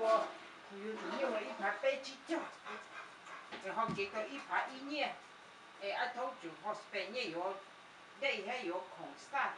我，有有一盘白鸡脚，然后给到一盘一捏，哎，一头猪或是半捏肉，那一下有空杀。